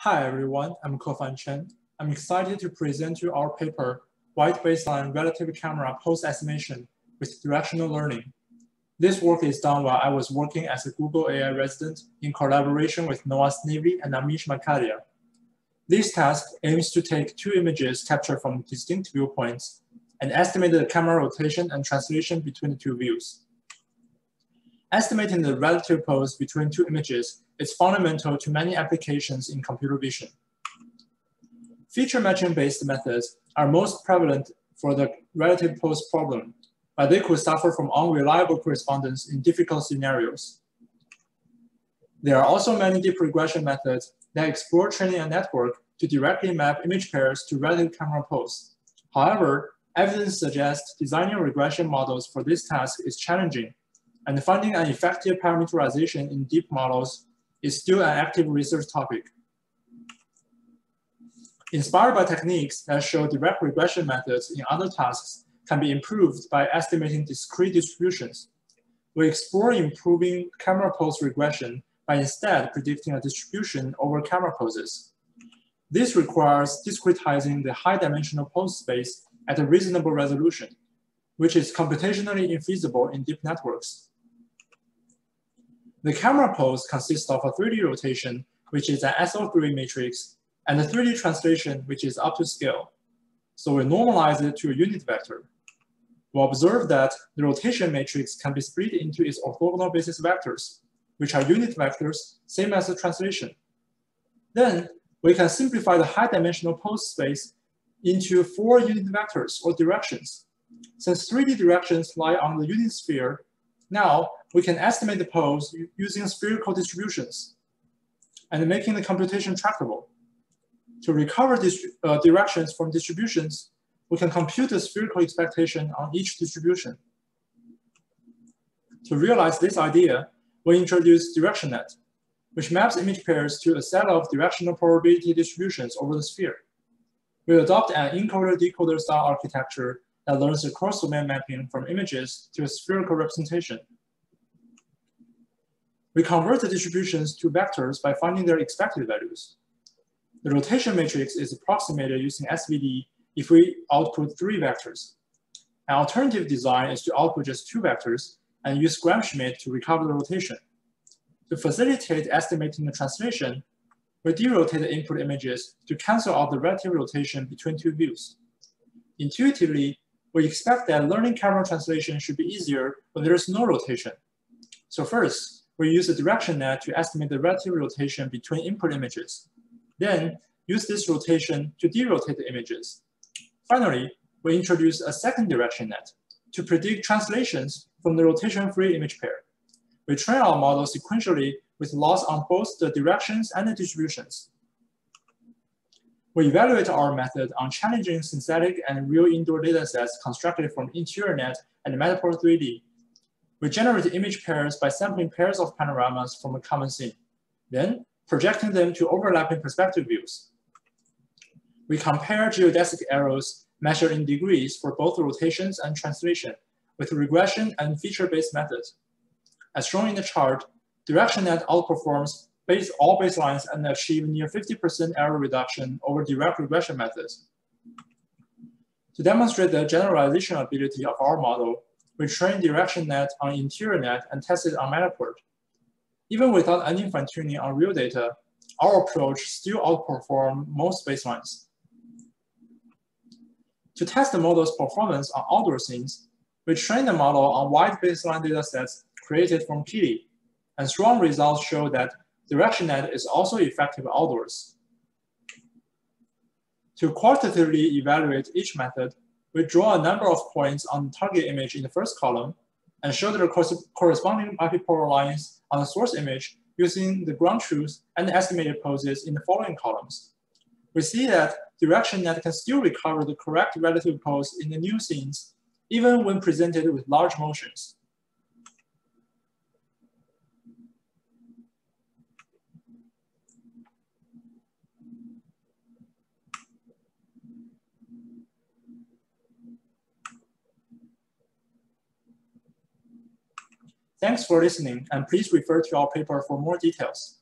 Hi everyone, I'm Kefan Chen. I'm excited to present you our paper, Wide Baseline Relative Camera Pose Estimation with Directional Learning. This work is done while I was working as a Google AI resident in collaboration with Noah Snavely and Ameesh Makadia. This task aims to take two images captured from distinct viewpoints and estimate the camera rotation and translation between the two views. Estimating the relative pose between two images is fundamental to many applications in computer vision. Feature matching-based methods are most prevalent for the relative pose problem, but they could suffer from unreliable correspondence in difficult scenarios. There are also many deep regression methods that explore training a network to directly map image pairs to relative camera pose. However, evidence suggests designing regression models for this task is challenging, and finding an effective parameterization in deep models is still an active research topic. Inspired by techniques that show direct regression methods in other tasks can be improved by estimating discrete distributions. We explore improving camera pose regression by instead predicting a distribution over camera poses. This requires discretizing the high-dimensional pose space at a reasonable resolution, which is computationally infeasible in deep networks. The camera pose consists of a 3D rotation, which is an SO3 matrix, and a 3D translation, which is up to scale. So we normalize it to a unit vector. We observe that the rotation matrix can be split into its orthogonal basis vectors, which are unit vectors, same as the translation. Then we can simplify the high dimensional pose space into four unit vectors or directions. Since 3D directions lie on the unit sphere, now we can estimate the poles using spherical distributions and making the computation tractable. To recover uh, directions from distributions, we can compute the spherical expectation on each distribution. To realize this idea, we introduce DirectionNet, which maps image pairs to a set of directional probability distributions over the sphere. We adopt an encoder-decoder style architecture that learns the cross-domain mapping from images to a spherical representation. We convert the distributions to vectors by finding their expected values. The rotation matrix is approximated using SVD if we output three vectors. An alternative design is to output just two vectors and use Gram-Schmidt to recover the rotation. To facilitate estimating the translation, we derotate the input images to cancel out the relative rotation between two views. Intuitively, we expect that learning camera translation should be easier when there is no rotation. So first, we use a direction net to estimate the relative rotation between input images. Then use this rotation to derotate the images. Finally, we introduce a second direction net to predict translations from the rotation-free image pair. We train our model sequentially with loss on both the directions and the distributions. We evaluate our method on challenging synthetic and real indoor datasets constructed from InteriorNet and Matterport 3D we generate image pairs by sampling pairs of panoramas from a common scene, then projecting them to overlapping perspective views. We compare geodesic errors measured in degrees for both rotations and translation with regression and feature-based methods. As shown in the chart, DirectionNet outperforms base, all baselines and achieve near 50% error reduction over direct regression methods. To demonstrate the generalization ability of our model, we trained DirectionNet on InteriorNet and tested on Matterport. Even without any fine-tuning on real data, our approach still outperformed most baselines. To test the model's performance on outdoor scenes, we trained the model on wide baseline datasets created from KITTI, and strong results show that DirectionNet is also effective outdoors. To quantitatively evaluate each method, we draw a number of points on the target image in the first column and show the corresponding epipolar lines on the source image using the ground truth and the estimated poses in the following columns. We see that DirectionNet can still recover the correct relative pose in the new scenes, even when presented with large motions. Thanks for listening, and please refer to our paper for more details.